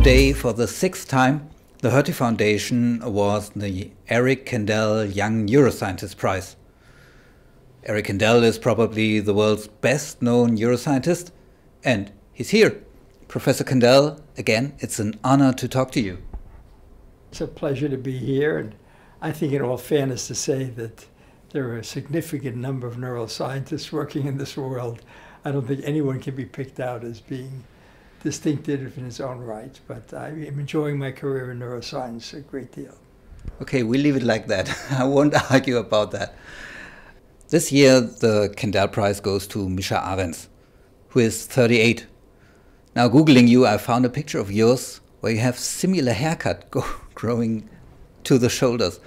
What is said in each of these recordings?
Today, for the sixth time, the Hertie Foundation awards the Eric Kandel Young Neuroscientist Prize. Eric Kandel is probably the world's best known neuroscientist, and he's here. Professor Kandel, again, it's an honor to talk to you. It's a pleasure to be here, and I think, in all fairness, to say that there are a significant number of neuroscientists working in this world. I don't think anyone can be picked out as being distinctive in its own right, but I am enjoying my career in neuroscience a great deal. Okay, we'll leave it like that. I won't argue about that. This year, the Kandel Prize goes to Misha Ahrens, who is 38. Now, Googling you, I found a picture of yours where you have similar haircut growing to the shoulders.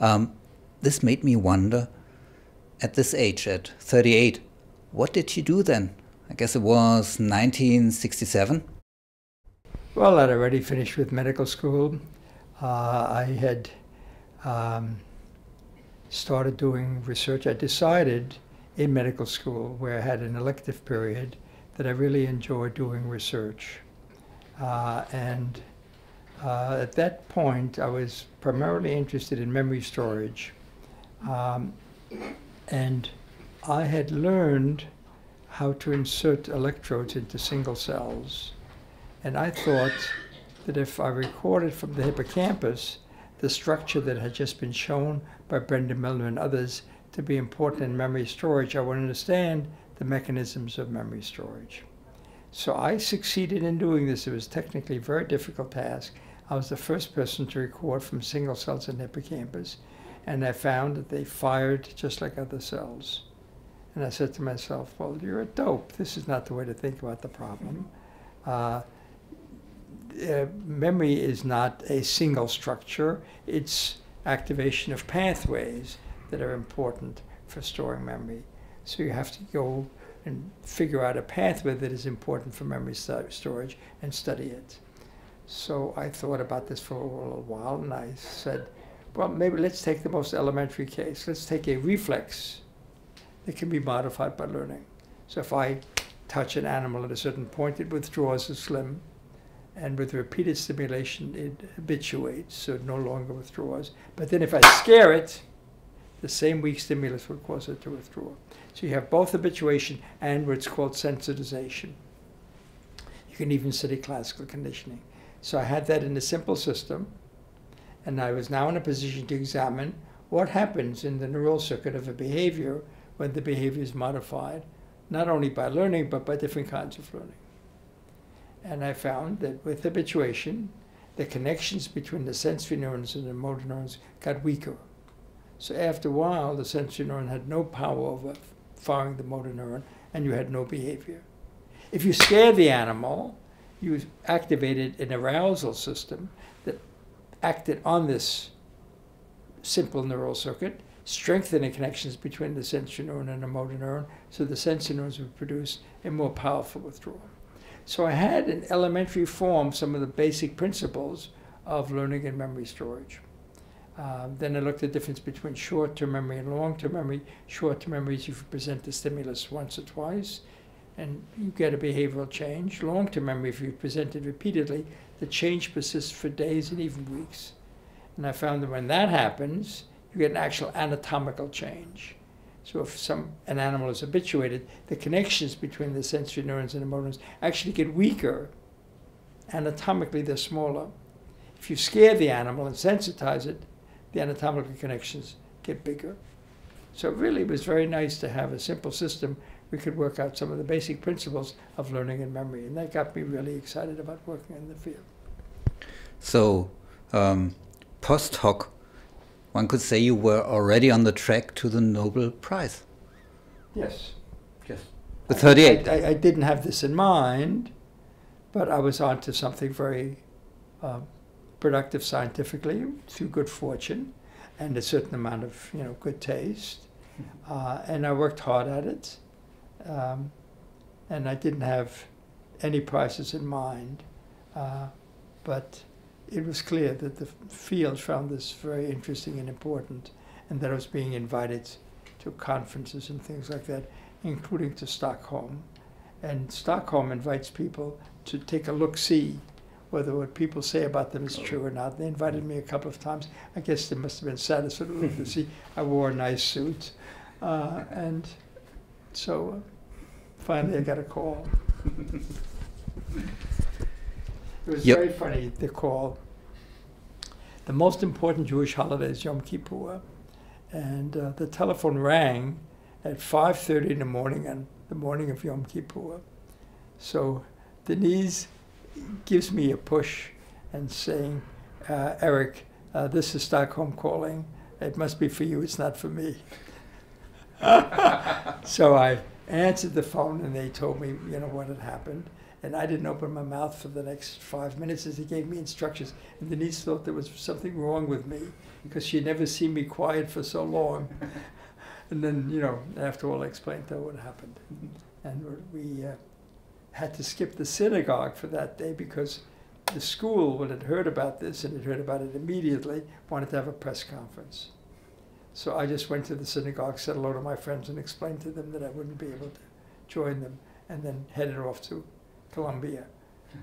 Um, this made me wonder, at this age, at 38, what did you do then? I guess it was 1967. Well, I'd already finished with medical school. Uh, I had um, started doing research. I decided in medical school, where I had an elective period, that I really enjoyed doing research. Uh, and uh, at that point, I was primarily interested in memory storage. Um, and I had learned how to insert electrodes into single cells. And I thought that if I recorded from the hippocampus the structure that had just been shown by Brenda Milner and others to be important in memory storage, I would understand the mechanisms of memory storage. So I succeeded in doing this. It was technically a very difficult task. I was the first person to record from single cells in hippocampus and I found that they fired just like other cells. And I said to myself, well, you're a dope. This is not the way to think about the problem. Uh, uh, memory is not a single structure. It's activation of pathways that are important for storing memory. So you have to go and figure out a pathway that is important for memory storage and study it. So I thought about this for a little while and I said, well, maybe let's take the most elementary case. Let's take a reflex that can be modified by learning. So if I touch an animal at a certain point, it withdraws as limb. And with repeated stimulation, it habituates, so it no longer withdraws. But then if I scare it, the same weak stimulus will cause it to withdraw. So you have both habituation and what's called sensitization. You can even study classical conditioning. So I had that in a simple system and I was now in a position to examine what happens in the neural circuit of a behavior when the behavior is modified, not only by learning, but by different kinds of learning. And I found that with habituation, the connections between the sensory neurons and the motor neurons got weaker. So after a while, the sensory neuron had no power over firing the motor neuron, and you had no behavior. If you scare the animal, you activated an arousal system that acted on this simple neural circuit, strengthening connections between the sensory neuron and the motor neuron, so the sensory neurons would produce a more powerful withdrawal. So I had in elementary form some of the basic principles of learning and memory storage. Um, then I looked at the difference between short-term memory and long-term memory. Short-term memory is you present the stimulus once or twice, and you get a behavioral change. Long-term memory, if you present it repeatedly, the change persists for days and even weeks. And I found that when that happens, you get an actual anatomical change. So if some an animal is habituated, the connections between the sensory neurons and the motor neurons actually get weaker. Anatomically, they're smaller. If you scare the animal and sensitize it, the anatomical connections get bigger. So really, it was very nice to have a simple system we could work out some of the basic principles of learning and memory. And that got me really excited about working in the field. So, um, post hoc, one could say you were already on the track to the Nobel Prize. Yes. Yes. The 38. I, I, I didn't have this in mind, but I was onto something very uh, productive scientifically through good fortune and a certain amount of you know good taste. Mm-hmm. Uh, and I worked hard at it. Um, and I didn't have any prizes in mind. Uh, but it was clear that the field found this very interesting and important, and that I was being invited to conferences and things like that, including to Stockholm. And Stockholm invites people to take a look see whether what people say about them is true or not. They invited me a couple of times. I guess they must have been satisfied to see I wore a nice suit. Uh, and so uh, finally I got a call. It was Yep. very funny, the call. The most important Jewish holiday is Yom Kippur. And uh, the telephone rang at 5.30 in the morning on the morning of Yom Kippur. So Denise gives me a push and saying, uh, Eric, uh, this is Stockholm calling. It must be for you, it's not for me. so I answered the phone and they told me, you know, what had happened. And I didn't open my mouth for the next five minutes as he gave me instructions. And Denise thought there was something wrong with me because she'd never seen me quiet for so long. and then, you know, after all, I explained to her what happened. And we uh, had to skip the synagogue for that day because the school, when it heard about this and it heard about it immediately, wanted to have a press conference. So I just went to the synagogue, said hello to my friends, and explained to them that I wouldn't be able to join them, and then headed off to Columbia,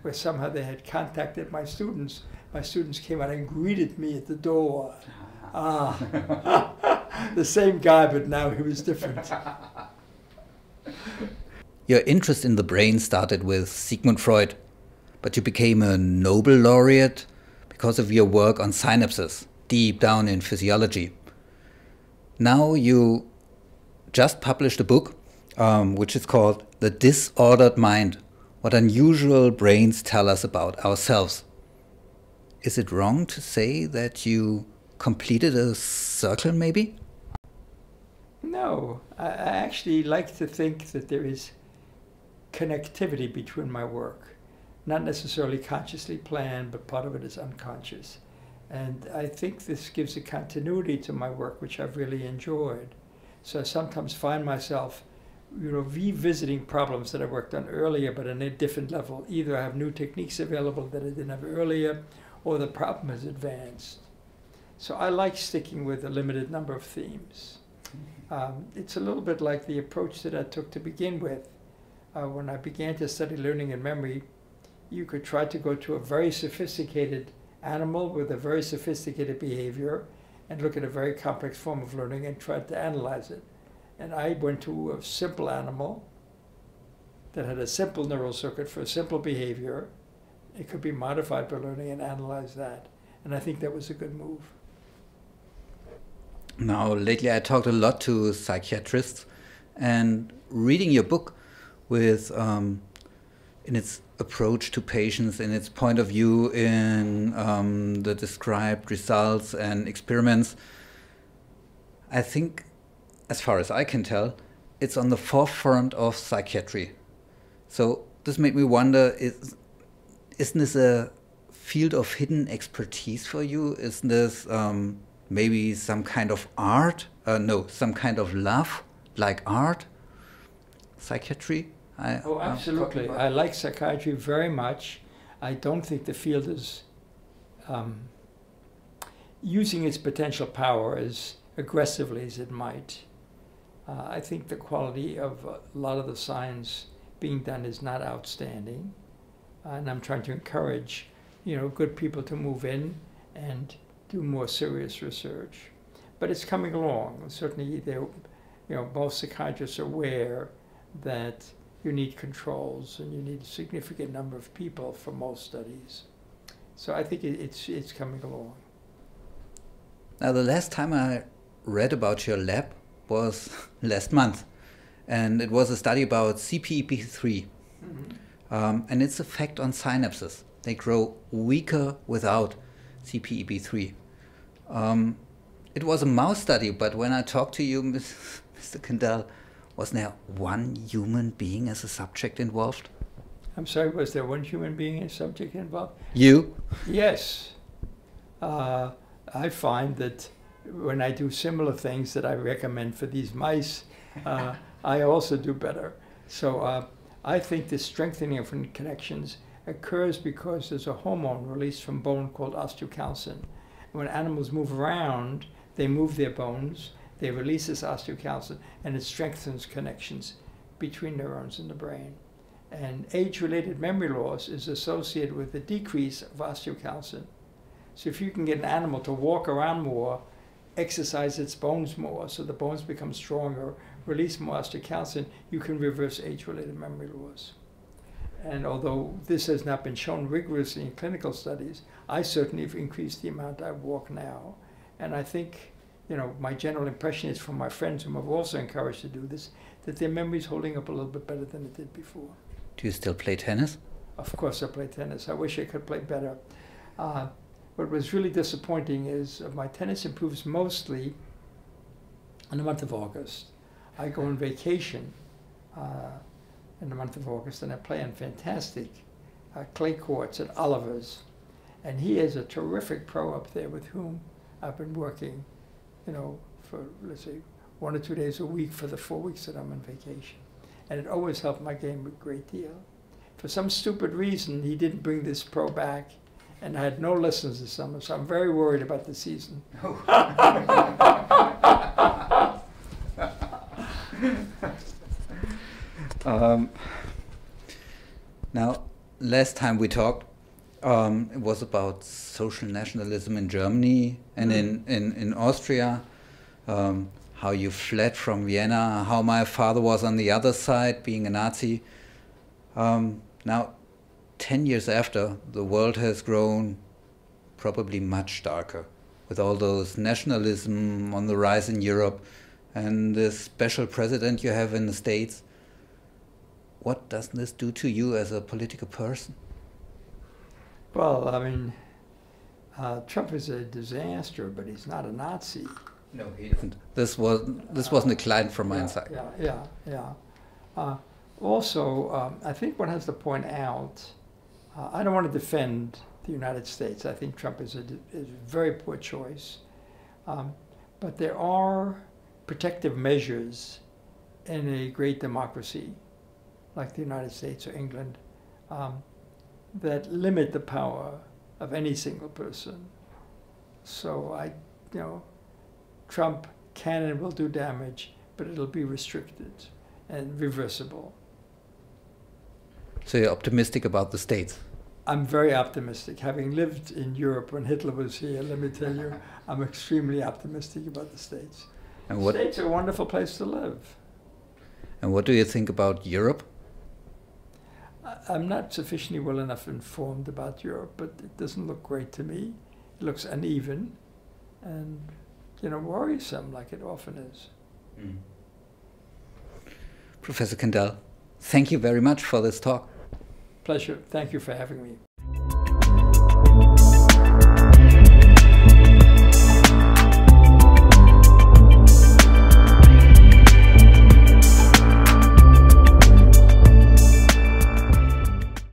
where somehow they had contacted my students. My students came out and greeted me at the door. Ah, the same guy, but now he was different. Your interest in the brain started with Sigmund Freud, but you became a Nobel laureate because of your work on synapses, deep down in physiology. Now you just published a book um, which is called The Disordered Mind What Unusual Brains Tell Us About Ourselves. Is it wrong to say that you completed a circle, maybe? No, I, actually like to think that there is connectivity between my work. Not necessarily consciously planned, but part of it is unconscious. And I think this gives a continuity to my work, which I've really enjoyed. So I sometimes find myself, you know, revisiting problems that I worked on earlier, but on a different level. Either I have new techniques available that I didn't have earlier, or the problem has advanced. So I like sticking with a limited number of themes. Um, it's a little bit like the approach that I took to begin with. Uh, when I began to study learning and memory, you could try to go to a very sophisticated animal with a very sophisticated behavior and look at a very complex form of learning and try to analyze it. And I went to a simple animal that had a simple neural circuit for a simple behavior. It could be modified by learning and analyze that. And I think that was a good move. Now, lately I talked a lot to psychiatrists, and reading your book with um, in its approach to patients, in its point of view, in um, the described results and experiments, I think, as far as I can tell, it's on the forefront of psychiatry. So this made me wonder: is, isn't this a field of hidden expertise for you? Isn't this um, maybe some kind of art? Uh, no, some kind of love, like art, psychiatry. I, Oh, absolutely. I like psychiatry very much. I don't think the field is um, using its potential power as aggressively as it might. Uh, I think the quality of a lot of the science being done is not outstanding, and I'm trying to encourage, you know, good people to move in and do more serious research. But it's coming along. Certainly, there, you know, most psychiatrists are aware that you need controls and you need a significant number of people for most studies. So I think it's it's coming along. Now, the last time I read about your lab was last month, and it was a study about CPEB3 um, and its effect on synapses. They grow weaker without CPEB3. Um, it was a mouse study, but when I talked to you, Mr. Kandel, wasn't there one human being as a subject involved? I'm sorry, was there one human being and subject involved? You? Yes. Uh, I find that when I do similar things that I recommend for these mice, uh, I also do better. So uh, I think the strengthening of connections occurs because there's a hormone released from bone called osteocalcin. When animals move around, they move their bones, they release this osteocalcin, and it strengthens connections between neurons in the brain. And age-related memory loss is associated with a decrease of osteocalcin. So if you can get an animal to walk around more, exercise its bones more, so the bones become stronger, release more osteocalcin, you can reverse age-related memory loss. And although this has not been shown rigorously in clinical studies, I certainly have increased the amount I walk now. And I think, you know, my general impression is from my friends whom I've also encouraged to do this, that their memory's holding up a little bit better than it did before. Do you still play tennis? Of course, I play tennis. I wish I could play better. Uh, what was really disappointing is uh, my tennis improves mostly in the month of August. I go on vacation uh, in the month of August and I play on fantastic uh, clay courts at Oliver's. And he is a terrific pro up there with whom I've been working, you know, for, let's say, one or two days a week for the four weeks that I'm on vacation. And it always helped my game a great deal. For some stupid reason, he didn't bring this pro back, and I had no lessons this summer, so I'm very worried about the season. um, now, last time we talked, um, it was about social nationalism in Germany and Mm. in, in, in Austria, um, how you fled from Vienna, how my father was on the other side, being a Nazi. Um, now, 10 years after, the world has grown probably much darker, with all those nationalism on the rise in Europe and the special president you have in the States. What does this do to you as a political person? Well, I mean, uh, Trump is a disaster, but he's not a Nazi. No, he isn't. This was this wasn't a client from my yeah, side. Yeah, yeah, yeah. Uh, also, um, I think one has to point out. Uh, I don't want to defend the United States. I think Trump is a, is a very poor choice, um, but there are protective measures in a great democracy like the United States or England um, that limit the power of any single person. So I, you know, Trump can and will do damage, but it'll be restricted and reversible. So you're optimistic about the states. I'm very optimistic. Having lived in Europe when Hitler was here, let me tell you, I'm extremely optimistic about the States. And what States are a wonderful place to live. and what do you think about Europe? I'm not sufficiently well enough informed about Europe, but it doesn't look great to me. It looks uneven and, you know, worrisome like it often is. Hmm. Professor Kandel, thank you very much for this talk. Pleasure. Thank you for having me.